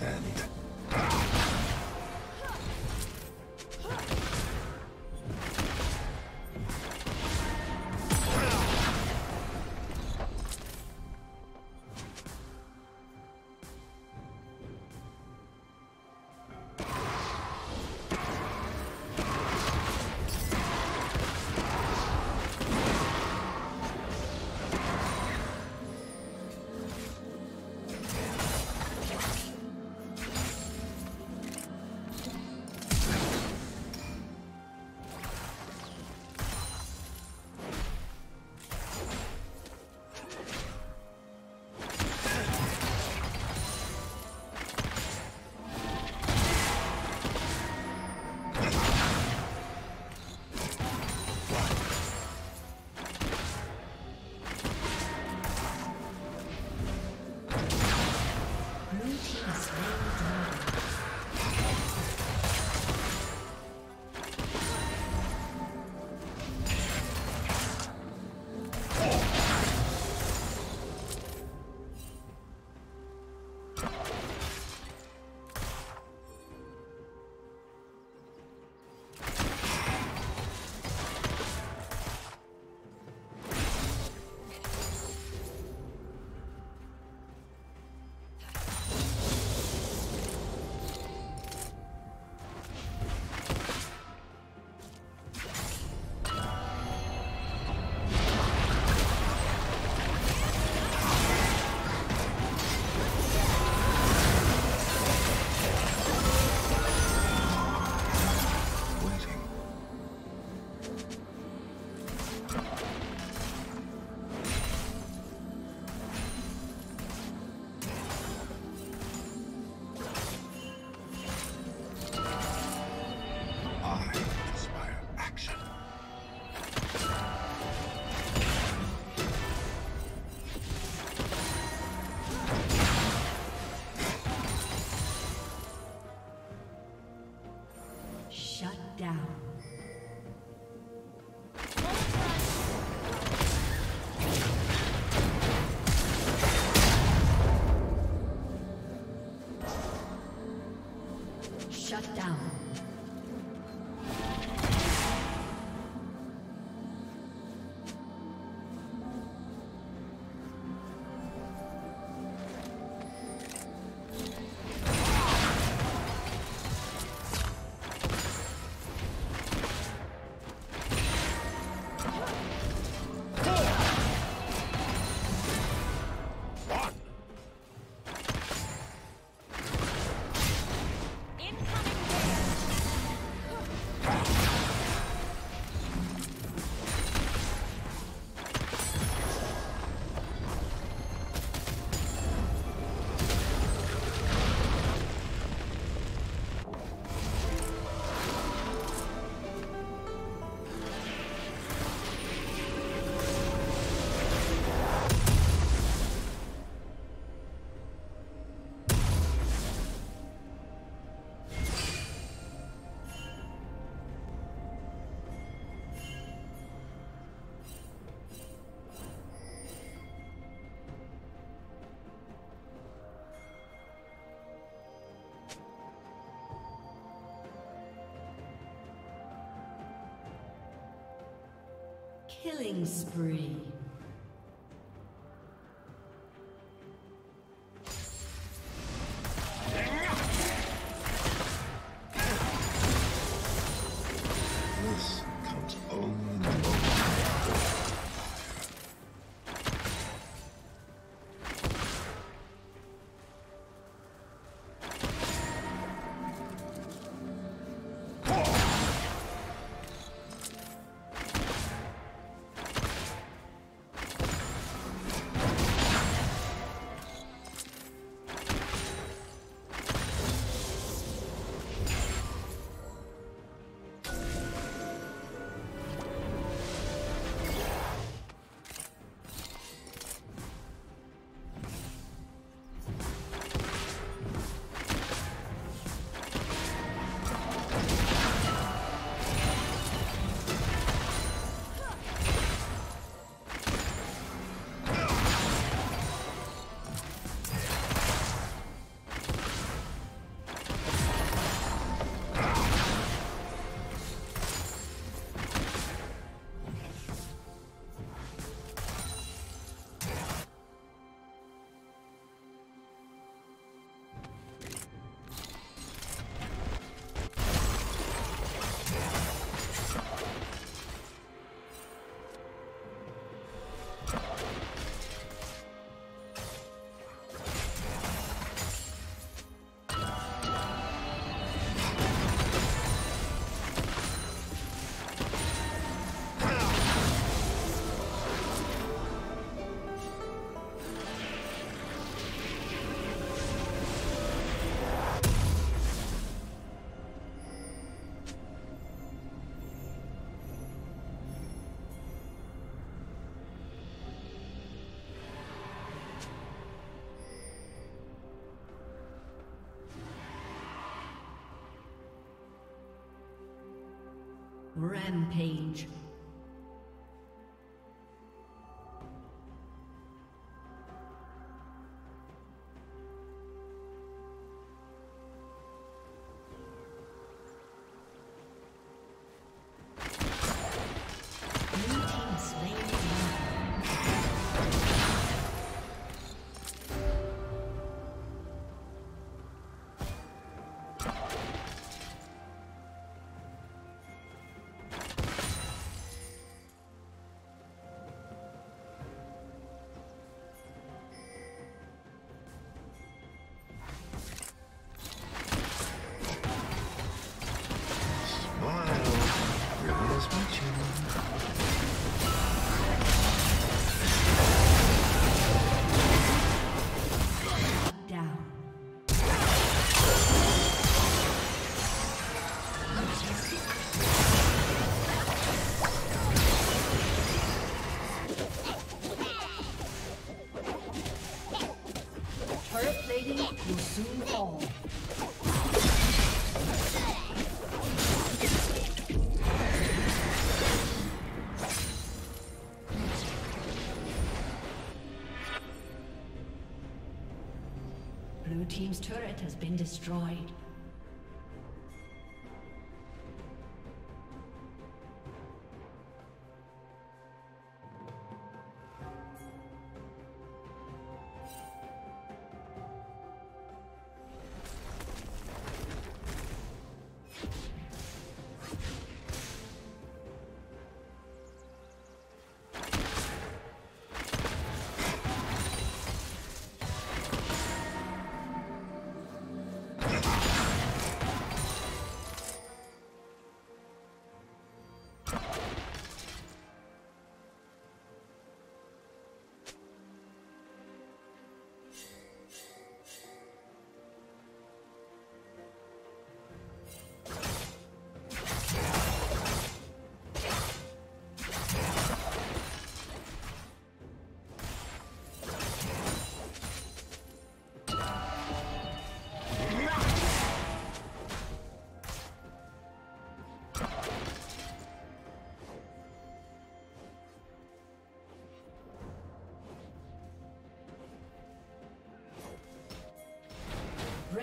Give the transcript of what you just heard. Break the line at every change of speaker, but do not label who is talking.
Transcend.
Shut Killing spree. Rampage. been destroyed.